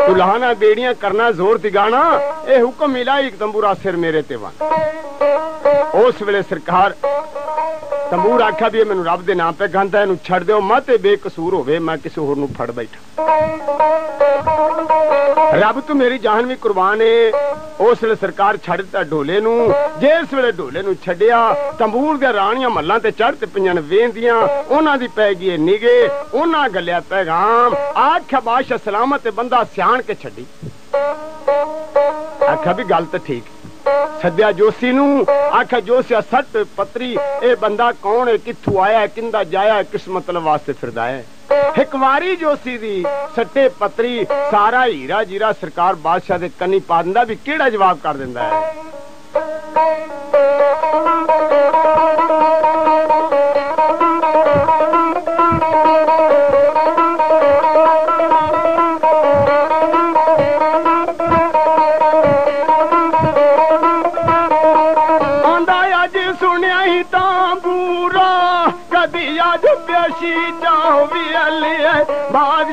ਤੂੰ ਲਾਹਣਾ, ਬੇੜੀਆਂ ਕਰਨਾ, ਜ਼ੋਰ ਦਿਗਾਣਾ, ਇਹ ਹੁਕਮ ਮਿਲਾ ਇੱਕ ਤੰਬੂਰਾ ਸਿਰ ਮੇਰੇ ਤੇ ਵਨ ਉਸ ਵੇਲੇ ਸਰਕਾਰ ਤੰਬੂਰ ਆਖਿਆ ਵੀ ਮੈਨੂੰ ਰੱਬ ਦੇ ਨਾਮ ਤੇ ਗੰਦਾ, ਇਹਨੂੰ ਛੱਡ ਦਿਓ ਮਤੇ ਬੇਕਸੂਰ ਹੋਵੇ, ਮੈਂ ਕਿਸੇ ਹੋਰ ਨੂੰ ਫੜ ਬੈਠਾ। ਰੱਬ ਤੂੰ ਮੇਰੀ ਜਾਨ ਵੀ ਕੁਰਬਾਨ ਏ, ਉਸ ਵੇਲੇ ਸਰਕਾਰ ਛੱਡ ਦਿੱਤਾ ਢੋਲੇ ਨੂੰ, ਜਿਸ ਵੇਲੇ ਢੋਲੇ ਨੂੰ ਛੱਡਿਆ, ਤੰਬੂਰ ਦੇ ਰਾਣੀਆਂ ਮੱਲਾਂ ਤੇ ਚੜ ਤੇ ਪਈਆਂ ਵੇਂਦੀਆਂ, ਉਹਨਾਂ ਦੀ ਪੈ ਗਈ ਨਿਗੇ, ਉਹਨਾਂ ਗੱਲਿਆ ਪੈਗਾਮ, ਆਖਿਆ ਬਾਦਸ਼ਾਹ ਸਲਾਮਤ ਤੇ ਬੰਦਾ ਸਿਆਣ ਕੇ ਛੱਡੀ। ਆਖਿਆ ਵੀ ਗੱਲ ਤਾਂ ਠੀਕ। ਸੱਦਿਆ ਜੋਸੀ ਨੂੰ। ਆਖਿਆ, ਜੋਸਿਆ, ਸੱਟ, ਪਤਰੀ, ਇਹ ਬੰਦਾ ਕੌਣ ਹੈ? ਕਿੱਥੋਂ ਆਇਆ ਕਿੰਦਾ ਜਾਇਆ ਕਿਸ ਮਤਲਬ ਵਾਸਤੇ ਫਿਰਦਾ ਹੈ। ਇੱਕ ਵਾਰੀ ਜੋਸੀ ਦੀ ਸੱਟੇ, ਪਤਰੀ, ਸਾਰਾ ਹੀਰਾ ਜੀਰਾ ਸਰਕਾਰ ਬਾਦਸ਼ਾਹ ਦੇ ਕੰਨੀ ਪਾ ਦਿੰਦਾ ਵੀ ਕਿਹੜਾ ਜਵਾਬ ਕਰ ਦਿੰਦਾ ਹੈ?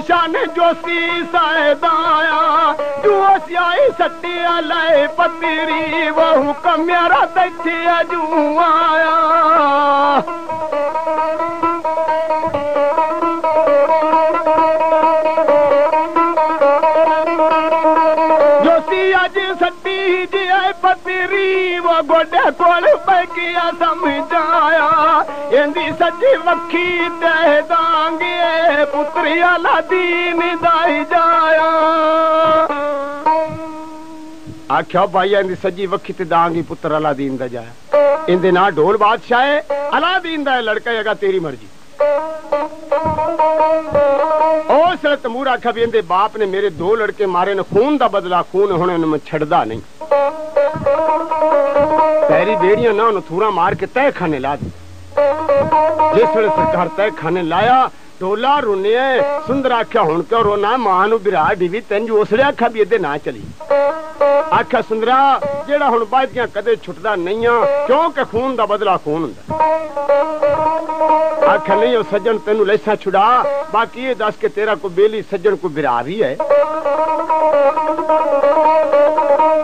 शान जो सी सदाया जूस आई सटी अलाए पतिरी। बहु कम्यारा दक्ष अजू आया। ਜਿਏ ਪਤਰੀ ਗੋਡੇ ਕੋਲ ਪੈ ਗਿਆ ਸਮਝਾਇਆ। ਇਹਦੀ ਸੱਜੀ ਵੱਖੀ ਦੇ ਦਾਂਗੇ ਪੁੱਤਰੀ ਆਲਾ ਦੀਨ ਦਾਈ ਜਾਇਆ। ਆਖਿਆ ਭਾਈ, ਇਹਦੀ ਸੱਜੀ ਵੱਖੀ ਤੇ ਦਾਂਗੀ, ਪੁੱਤਰ ਅਲਾ ਦਾ ਜਾਇਆ। ਇਹਦੇ ਨਾਲ ਢੋਲ ਬਾਦਸ਼ਾਹ ਹੈ, ਅਲਾ ਦੀਨ ਦਾ ਲੜਕਾ ਹੈਗਾ, ਤੇਰੀ ਮਰਜ਼ੀ। ਉਸ ਵੇਲੇ ਤਮੂਰ ਆਖਿਆ ਵੀ ਇਹਦੇ ਬਾਪ ਨੇ ਮੇਰੇ ਦੋ ਲੜਕੇ ਮਾਰੇ ਨੇ, ਖੂਨ ਦਾ ਬਦਲਾ ਖੂਨ ਹੁਣ ਇਹਨੂੰ ਮੈਂ ਛੱਡਦਾ ਨਹੀਂ। ਪੈਰੀ ਬੇੜੀਆਂ ਨਾ ਉਹਨੂੰ ਥੂਰਾ ਮਾਰ ਕੇ ਤੈ ਖਾਨੇ ਲਾ ਦੇ ਜਿਸ ਵੇਲੇ ਸਰਕਾਰ ਤੈ ਖਾਨੇ ਲਾਇਆ, ਡੋਲਾ ਰੁੰਨਿਆ, ਸੁੰਦਰ ਆਖਿਆ, ਹੁਣ ਕਿਉਂ ਰੋਣਾ? ਮਾਂ ਨੂੰ ਬਿਰਾ ਢੀਵੀ ਤੈਨੂੰ ਉਸਲੇ ਆਖਿਆ ਵੀ ਇਹਦੇ ਨਾ ਚਲੀ। ਆਖਿਆ, ਸੁੰਦਰਾ, ਜਿਹੜਾ ਹੁਣ ਬਾਜੀਆਂ ਕਦੇ ਛੁੱਟਦਾ ਨਹੀਂ ਆ ਕਿਉਂਕਿ ਖੂਨ ਦਾ ਬਦਲਾ ਖੂਨ ਹੁੰਦਾ? ਆਖਿਆ, ਨਹੀਂ, ਉਹ ਸੱਜਣ ਤੈਨੂੰ ਲੈਸਾ ਛੁਡਾ, ਬਾਕੀ ਇਹ ਦੱਸ ਕੇ ਤੇਰਾ ਕੋ ਬੇਲੀ ਸੱਜਣ ਕੋ ਬਿਰਾ ਵੀ ਹੈ।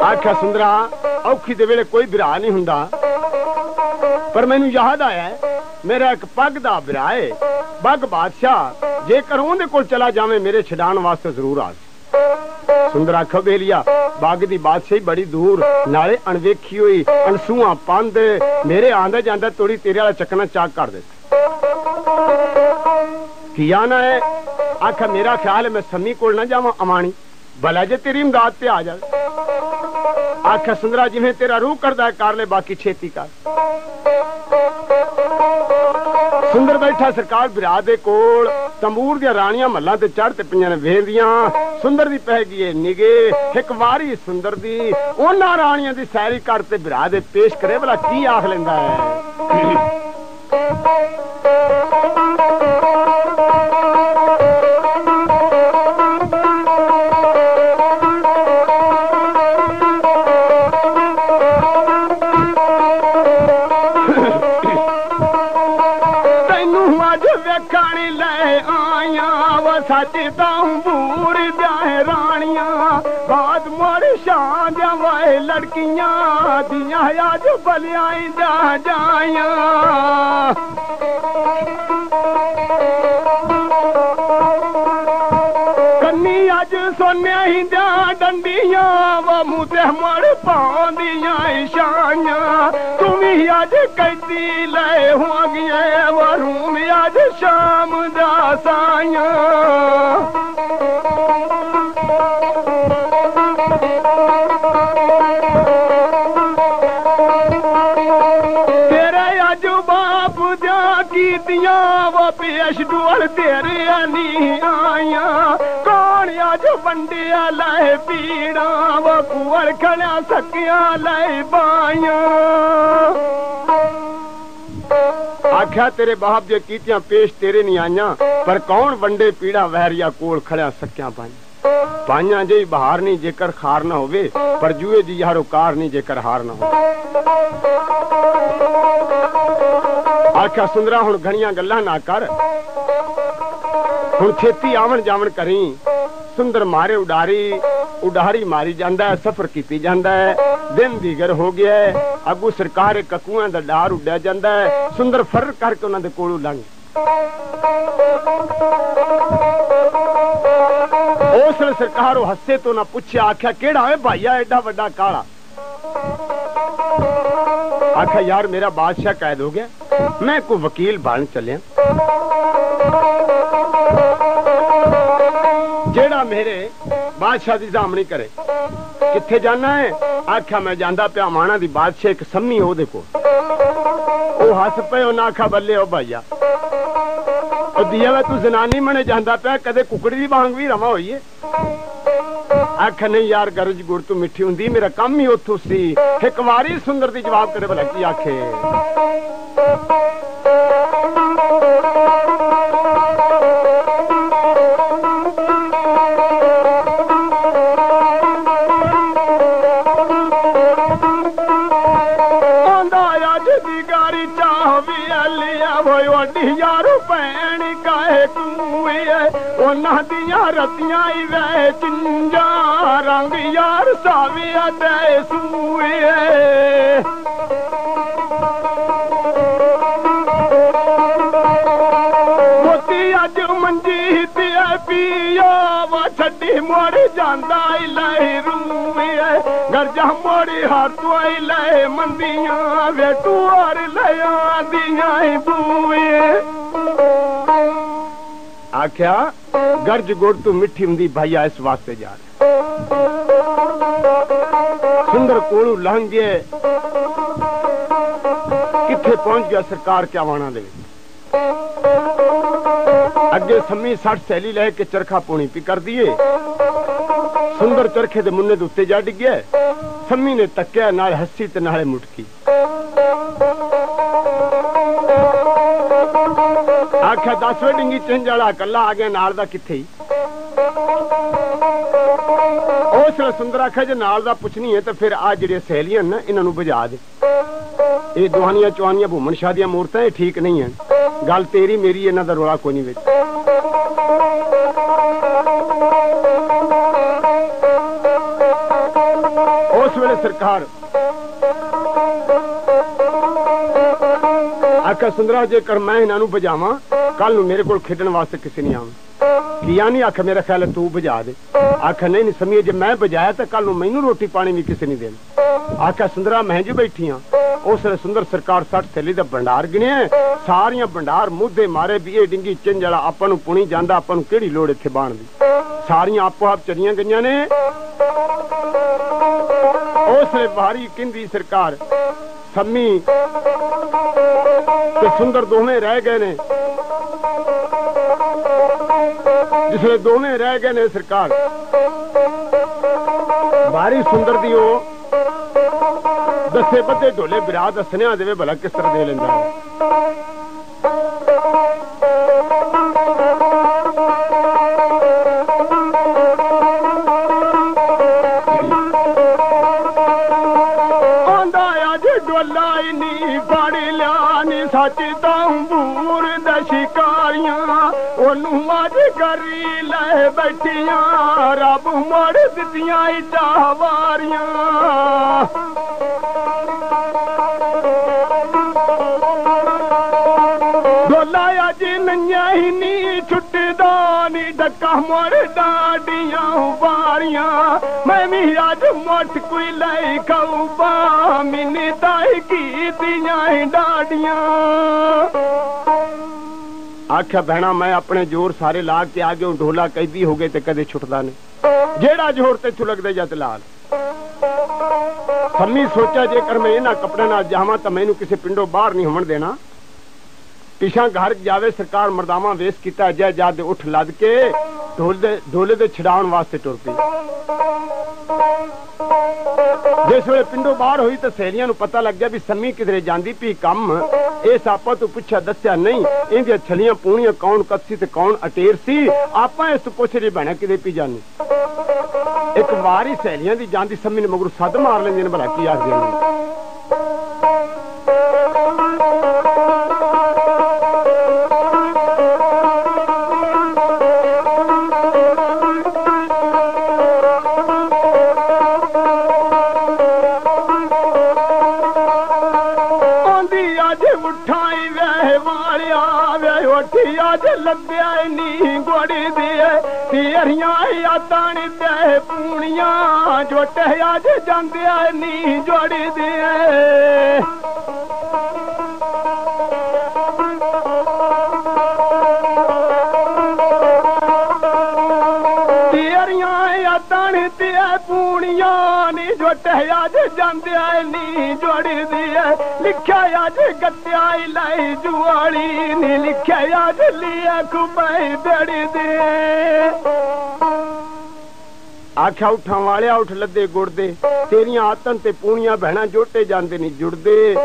ਆਖਿਆ, ਸੁੰਦਰਾ ਔਖੀ ਦੇ ਵੇਲੇ ਕੋਈ ਬਿਰਾ ਨਹੀਂ ਹੁੰਦਾ। ਪਰ ਮੈਨੂੰ ਯਾਦ ਆਇਆ, ਮੇਰਾ ਇੱਕ ਪੱਗ ਦਾ ਬਿਰਾ ਹੈ ਬੱਗ ਬਾਦਸ਼ਾਹ, ਜੇਕਰ ਉਹਦੇ ਕੋਲ ਚਲਾ ਜਾਵੇਂ, ਮੇਰੇ ਛਡਾਣ ਵਾਸਤੇ ਜ਼ਰੂਰ ਆ। ਸੁੰਦਰਾ ਖਬੇਲੀਆ ਬਾਗ ਦੀ ਬਾਦਸ਼ਾਹੀ ਬੜੀ ਦੂਰ, ਨਾਲੇ ਅਣਵੇਖੀ ਹੋਈ ਅਣਸੂਆ ਪੰਦ ਮੇਰੇ ਆਂਦਾ ਜਾਂਦਾ ਤੋੜੀ ਤੇਰੇ ਵਾਲਾ ਚੱਕਣਾ ਚਾਕ ਕਰ ਦੇ। ਕੀ ਆਣਾ ਹੈ ਆਖਾ ਮੇਰਾ ਖਿਆਲ ਹੈ ਮੈਂ ਸੰਮੀ ਕੋਲ ਨਾ ਜਾਵਾਂ ਅਮਾਣੀ ਭਲਾ ਜੇ ਤੇਰੀ ਇਮਦਾਦ ਤੇ ਆ ਜਾਵੇ। ਆਖਿਆ, ਸੁੰਦਰਾ, ਜਿਵੇਂ ਤੇਰਾ ਰੂਹ ਕਰਦਾ ਕਰ ਲੈ, ਬਾਕੀ ਛੇਤੀ ਕਰ। ਸੁੰਦਰ ਬੈਠਾ ਸਰਕਾਰ ਬਿਰਾ ਦੇ ਕੋਲ, ਤੰਬੂਰ ਦੀਆਂ ਰਾਣੀਆਂ ਮੱਲਾਂ ਤੇ ਚੜ ਤੇ ਪਈਆਂ ਨੇ ਵੇਂਦੀਆਂ ਸੁੰਦਰ ਦੀ ਪੈ ਗਈ ਨਿਗੇ, ਇੱਕ ਵਾਰੀ ਸੁੰਦਰ ਦੀ ਉਹਨਾਂ ਰਾਣੀਆਂ ਦੀ ਸੈਰੀ ਕਰ ਤੇ ਵਿਰਾਜ ਦੇ ਪੇਸ਼ ਕਰੇ, ਭਲਾ ਕੀ ਆਖ ਲੈਂਦਾ ਹੈ? अॼ भल जाय। की अॼ सोन ई जंडिया वाम त मज की ले हीअ वरूम ਸ਼ਾਮ शाम ਸਾਇਆ ਜਾ ਕੀਤੀਆਂ ਵਾ ਪੇਸ਼ ਡੋਲ ਤੇਰੇ ਨਹੀਂ ਆਈਆਂ। ਕੌਣ ਵੰਡਿਆ ਲੈ ਪੀੜਾਂ? ਵਾ ਕੁਵਰ ਸਕਿਆ ਲੈ ਬਾਈਆਂ। ਆਖਿਆ, ਤੇਰੇ ਬਾਪ ਜੇ ਕੀਤੀਆਂ, ਪੇਸ਼ ਤੇਰੇ ਨਹੀਂ ਆਈਆਂ। ਪਰ ਕੌਣ ਵੰਡੇ ਪੀੜਾ ਵਹਿਰੀਆ ਕੋਲ ਖੜਿਆ ਸਕਿਆ ਪਾਈਆਂ ਪਾਈਆਂ ਜੇ ਬਹਾਰ ਨਹੀਂ, ਜੇਕਰ ਖਾਰ ਨਾ ਹੋਵੇ, ਪਰ ਜੂਏ ਦੀ ਯਾਰੋ ਕਾਰ ਨਹੀਂ, ਜੇਕਰ ਹਾਰ ਨਾ ਹੋਵੇ। ਆਖਿਆ, ਸੁੰਦਰਾ, ਹੁਣ ਘਣੀਆਂ ਗੱਲਾਂ ਨਾ ਕਰ। ਹੁਣ ਛੇਤੀ ਆਵਣ ਜਾਵਣ ਕਰੀ। ਸੁੰਦਰ ਮਾਰੇ ਉਡਾਰੀ ਉਡਾਰੀ ਮਾਰੀ ਜਾਂਦਾ ਹੈ, ਸਫਰ ਕੀਤੀ ਜਾਂਦਾ ਹੈ। ਦਿਨ ਦੀਗਰ ਹੋ ਗਿਆ ਹੈ ਅਗੂ ਸਰਕਾਰ ਕਕੂਆਂ ਦਾ ਡਾਰ ਉੱਡਿਆ ਜਾਂਦਾ ਹੈ। ਸੁੰਦਰ ਫਰ ਕਰਕੇ ਉਹਨਾਂ ਦੇ ਕੋਲੋਂ ਲੰਘ। ਉਸ ਵੇਲੇ ਸਰਕਾਰ ਉਹ ਹੱਸੇ ਤੋਂ ਨਾ ਪੁੱਛਿਆ, ਆਖਿਆ, ਕਿਹੜਾ ਹੈ ਭਾਈਆ, ਐਡਾ ਵੱਡਾ ਕਾਲਾ? ਆਖਿਆ, ਯਾਰ, ਮੇਰਾ ਬਾਦਸ਼ਾਹ ਕੈਦ ਹੋ ਗਿਆ। ਮੈਂ ਕੋ ਵਕੀਲ ਬਣ ਚੱਲਿਆ। ਜਿਹੜਾ ਮੇਰੇ ਬਾਦਸ਼ਾਹ ਦੀ ਜ਼ਾਮਣੀ ਕਰੇ। ਕਿੱਥੇ ਜਾਣਾ ਹੈ? ਆਖਿਆ ਮੈਂ ਜਾਂਦਾ ਪਿਆ ਮਾਣਾ ਦੀ ਬਾਦਸ਼ਾਹ ਇੱਕ ਸੰਮੀ ਉਹਦੇ ਕੋਲ। ਉਹ ਹੱਸ ਪਏ ਉਹ ਨਾ ਆਖਾ ਬੱਲੇ ਉਹ ਭਾਈਆ। ਉਹ ਦੀਆ ਵੇ ਤੂੰ ਜ਼ਨਾਨੀ ਮਣੇ ਜਾਂਦਾ ਪਿਆ, ਕਦੇ ਕੁਕੜੀ ਦੀ ਵਾਂਗ ਵੀ ਰਵਾ ਹੋਈਏ? ਆਖ, ਨਹੀਂ ਯਾਰ, ਗਰਜ ਗੁੜ ਤੂੰ ਮਿੱਠੀ ਹੁੰਦੀ, ਮੇਰਾ ਕੰਮ ਹੀ ਉੱਥੋਂ ਸੀ। ਇੱਕ ਵਾਰੀ ਸੁੰਦਰ ਦੀ ਜਵਾਬ ਕਰੇ ਭਲਾ ਕੀ ਆਖੇ? ਉਹਨਾਂ ਦੀਆਂ ਰਤੀਆਂ ਹੀ ਵੇ ਚਿੰਜਾ ਰੰਗ ਯਾਰ ਸਾਵਿਆ ਦੇ ਸੂਏ ਮੋਤੀ ਅੱਜ ਮੰਜੀ ਤੇ ਪੀਆ ਵਾ ਛੱਡੀ ਮੋੜ ਜਾਂਦਾ ਈ ਲੈ ਰੂਏ ਗਰਜਾ ਮੋੜੀ ਹੱਥ ਆਈ ਲੈ ਮੰਦੀਆਂ ਵੇ ਟੂਰ ਲੈ ਆਂਦੀਆਂ ਈ ਬੂਏ ਆਖਿਆ, ਗਰਜ ਗੁੜ ਤੂੰ ਮਿੱਠੀ ਹੁੰਦੀ ਭਾਈਆ, ਇਸ ਵਾਸਤੇ ਜਾ ਸੁੰਦਰ ਕੋਲੋਂ ਲੰਘ ਗਏ ਕਿੱਥੇ ਪਹੁੰਚ ਗਿਆ ਸਰਕਾਰ ਕਿਆਵਾਣਾ ਦੇ ਵਿੱਚ? ਅੱਗੇ ਸੰਮੀ 60 ਸੈਲੀ ਲੈ ਕੇ ਚਰਖਾ ਪੂਣੀ ਪੀ ਕਰ ਦਈਏ। ਸੁੰਦਰ ਚਰਖੇ ਦੇ ਮੁੰਨੇ ਦੇ ਉੱਤੇ ਜਾ ਡਿੱਗਿਆ। ਸੰਮੀ ਨੇ ਤੱਕਿਆ, ਨਾਲ ਹੱਸੀ ਤੇ ਨਾਲੇ ਮੁਟਕੀ ਆਖਿਆ ਦਸਵੇਂ ਡਿੰਗੀ ਚੰਜ ਵਾਲਾ ਕੱਲਾ ਆ ਗਿਆ, ਨਾਲ ਦਾ ਕਿੱਥੇ ਹੀ ਉਸ ਵੇਲੇ ਸੁੰਦਰ ਆਖਿਆ, ਜੇ ਨਾਲ ਦਾ ਪੁੱਛਣੀ ਹੈ ਤਾਂ ਫਿਰ ਆ ਜਿਹੜੇ ਸਹੇਲੀਆਂ ਨਾ ਇਹਨਾਂ ਨੂੰ ਬੁਝਾ ਦੇ। ਇਹ ਦੁਹਾਨੀਆਂ ਚਵਾਨੀਆਂ ਭੂਮਣ ਸ਼ਾਦੀਆਂ ਮੂਰਤਾਂ, ਇਹ ਠੀਕ ਨਹੀਂ ਹਨ ਗੱਲ ਤੇਰੀ, ਮੇਰੀ, ਇਹਨਾਂ ਦਾ ਰੋਲਾ ਕੋਈ ਨਹੀਂ ਵਿੱਚ। ਉਸ ਵੇਲੇ ਸਰਕਾਰ ਆਖਾ ਸੁੰਦਰਾ ਜੇ ਕਰ ਮੈਂ ਇਹਨਾਂ ਨੂੰ ਬਜਾਵਾਂ ਕੱਲ ਨੂੰ ਮੇਰੇ ਕੋਲ ਖੇਡਣ ਵਾਸਤੇ ਕਿਸੇ ਨਹੀਂ ਆਉਂ ਕੀਆ ਨਹੀਂ ਆਖ ਮੇਰਾ ਖਿਆਲ ਤੂੰ ਬਜਾ ਦੇ। ਆਖ ਨਹੀਂ ਨਹੀਂ ਸਮੀਏ, ਜੇ ਮੈਂ ਬਜਾਇਆ ਤਾਂ ਕੱਲ ਨੂੰ ਮੈਨੂੰ ਰੋਟੀ ਪਾਣੀ ਵੀ ਕਿਸੇ ਨਹੀਂ ਦੇਣੀ। ਆਖਾ ਸੁੰਦਰਾ, ਮੈਂ ਜੀ ਬੈਠੀਆਂ ਉਸ ਵੇਲੇ ਸੁੰਦਰ ਸਰਕਾਰ 60 ਥੈਲੀ ਦਾ ਭੰਡਾਰ ਗਿਣਿਆ ਸਾਰੀਆਂ ਭੰਡਾਰ ਮੁੱਦੇ ਮਾਰੇ ਵੀ ਇਹ ਡਿੰਗੀ ਚੰਜਲਾ ਆਪਾਂ ਨੂੰ ਪੁਣੀ ਜਾਂਦਾ, ਆਪਾਂ ਨੂੰ ਕਿਹੜੀ ਲੋੜ ਇੱਥੇ ਬਾਣ ਦੀ? ਸਾਰੀਆਂ ਆਪੋ ਆਪ ਚਲੀਆਂ ਗਈਆਂ ਨੇ। ਉਸ ਵੇਲੇ ਭਾਰੀ ਕਿੰਦੀ ਸਰਕਾਰ, ਸੰਮੀ ਤੇ ਸੁੰਦਰ ਦੋਵੇਂ ਰਹਿ ਗਏ ਨੇ। ਜਿਸਲੇ ਦੋਵੇਂ ਰਹਿ ਗਏ ਨੇ ਸਰਕਾਰ। ਬਾਰੀ ਸੁੰਦਰ ਦੀ ਉਹ ਦੱਸੇ ਬੱਦੇ ਢੋਲੇ ਬਿਰਾ ਦੱਸਣਿਆ ਦੇਵੇ ਭਲਾ ਕਿਸ ਤਰ੍ਹਾਂ ਦੇ ਲੈਂਦਾ ਬੈਠੀਆਂ, ਰੱਬ ਮੜ ਦਿੱਤੀਆਂ ਈ ਚਾਹਵਾਰੀਆਂ ਡੋਲਾ ਅੱਜ ਨਈਆਂ ਹੀ ਨਹੀਂ ਛੁੱਟਦਾ, ਨੀ ਡੱਕਾ ਮੋੜ ਡਾਡੀਆਂ ਵਾਰੀਆਂ। ਮੈਂ ਵੀ ਅੱਜ ਮੋਟ ਕੋਈ ਲੈ ਖਾਉਬਾ ਮਿੰਨੀ ਤਾਈ ਕੀਤੀਆਂ ਈ ਡਾਡੀਆਂ। ਆਖਿਆ, ਭੈਣਾ, ਮੈਂ ਆਪਣੇ ਜ਼ੋਰ ਸਾਰੇ ਲਾ ਕੇ ਆ ਗਿਆ ਢੋਲਾ ਕੈਦੀ ਹੋ ਗਏ ਤੇ ਕਦੇ ਛੁੱਟਦਾ ਨਹੀਂ। ਜਿਹੜਾ ਜ਼ੋਰ ਤੇ ਛੁਲਕਦੇ ਜਦ ਲਾਲ। ਸੰਮੀ ਸੋਚਿਆ, ਜੇਕਰ ਮੈਂ ਇਹਨਾਂ ਕੱਪੜਿਆਂ ਨਾਲ ਜਾਵਾਂ ਤਾਂ ਮੈਨੂੰ ਕਿਸੇ ਪਿੰਡੋਂ ਬਾਹਰ ਨਹੀਂ ਹੋਣ ਦੇਣਾ। ਪਿਛਾਂ ਘਰ ਜਾਵੇ, ਸਰਕਾਰ ਮਰਦਾਵਾਂ ਵੇਸ ਕੀਤਾ, ਜੈ ਜਦ ਉੱਠ ਲੱਦ ਕੇ ਢੋਲ ਦੇ ਢੋਲੇ ਦੇ ਛਡਾਉਣ ਵਾਸਤੇ ਟੁਰ ਪਈ। ਜਿਸ ਵੇਲੇ ਪਿੰਡੋਂ ਬਾਹਰ ਹੋਈ ਤਾਂ ਸਹੇਲੀਆਂ ਨੂੰ ਪਤਾ ਲੱਗ ਗਿਆ ਵੀ ਸੰਮੀ ਕਿਧਰੇ ਜਾਂਦੀ ਪਈ ਕੰਮ। ਇਸ ਆਪਾਂ ਤੋਂ ਪੁੱਛਿਆ, ਦੱਸਿਆ ਨਹੀਂ, ਇਹਦੀਆਂ ਛਲੀਆਂ ਪੂਣੀਆਂ ਕੌਣ ਕੱਸੀ ਤੇ ਕੌਣ ਅਟੇਰ ਸੀ? ਆਪਾਂ ਇਸ ਤੋਂ ਪੁੱਛ ਰਹੀ ਭੈਣਾ ਕਿਦੇ ਪੀ ਜਾਨੀ ਇੱਕ ਵਾਰੀ ਸਹੇਲੀਆਂ ਦੀ ਜਾਂਦੀ, ਸੰਮੀ ਨੇ ਮਗਰੋਂ ਸੱਦ ਮਾਰ ਲੈਂਦੇ ਨੇ ਭਲਾ ਕੀ ਆਖਦੇ ਨੇ ਪੂਣੀਆਂ ਜੁੱਟ ਅੱਜ ਜਾਂਦਿਆ ਨੀ ਜੋੜੀ ਦੇ ਯਾਦਾਂ ਨੀ ਪੂਣੀਆਂ ਨੀ ਜੁੱਟ ਅੱਜ ਜਾਂਦਿਆ ਨੀ ਜੋੜੀ ਦੀ ਲਿਖਿਆ ਅੱਜ ਗੱਤਿਆ ਲਈ ਜੁਆਲੀ ਨੀ ਲਿਖਿਆ ਅੱਜ ਲਿਆ ਖੁਬਾਈ ਦੜੀ ਦੇ ਆਖਿਆ, ਉਠਾਂ ਵਾਲਿਆ, ਉੱਠ ਲੱਦੇ ਗੁੜਦੇ। ਤੇਰੀਆਂ ਆਤਨ ਤੇ ਪੂਣੀਆਂ ਭੈਣਾਂ ਜੋਟੇ ਜਾਂਦੇ ਨਹੀਂ ਜੁੜਦੇ।